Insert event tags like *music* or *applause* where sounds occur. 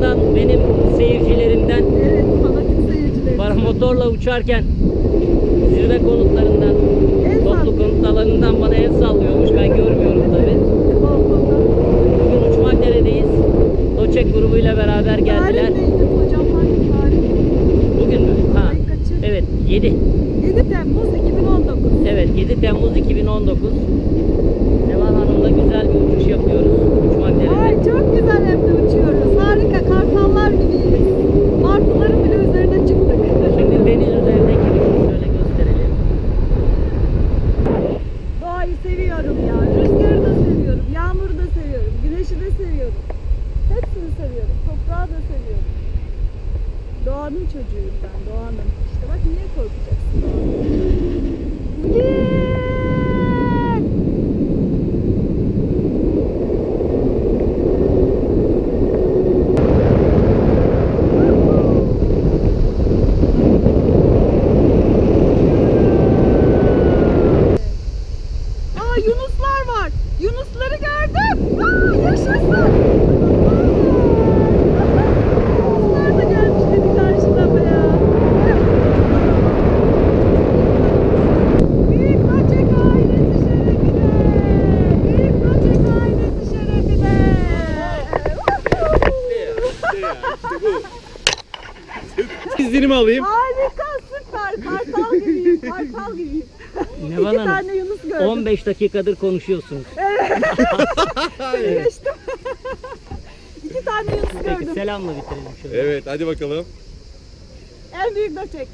Instagram'dan benim seyircilerimden evet, fanatik seyircilerim. paramotorla uçarken zirve konutlarından en toplu konut alanından bana el sallıyormuş. Ben görmüyorum tabi. Bugün uçmak neredeyiz? Doçek grubuyla beraber geldiler. Bugün mü? Ha. Evet 7. 7 Temmuz 2019. Evet 7 Temmuz 2019. Nevan seviyorum ya. Rüzgarı da seviyorum. Yağmuru da seviyorum. Güneşi de seviyorum. Hepsini seviyorum. Toprağı da seviyorum. Doğanın çocuğuyum ben. Doğanın. İşte bak niye korkacaksın doğanın? *laughs* İzlenimi alayım. Harika süper. Kartal gibiyim. Kartal gibiyim. Nevan İki Hanım tane Yunus gördüm. 15 dakikadır konuşuyorsunuz. Seni *laughs* geçtim. İki tane Yunus Peki gördüm. selamla bitirelim şöyle. Evet hadi bakalım. En büyük böcek.